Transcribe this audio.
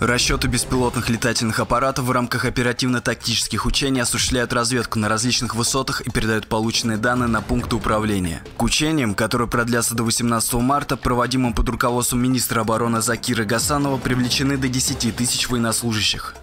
Расчеты беспилотных летательных аппаратов в рамках оперативно-тактических учений осуществляют разведку на различных высотах и передают полученные данные на пункты управления. К учениям, которые продлятся до 18 марта, проводимым под руководством министра обороны Закира Гасанова, привлечены до 10 тысяч военнослужащих.